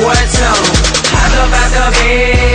boy tone. I go back up.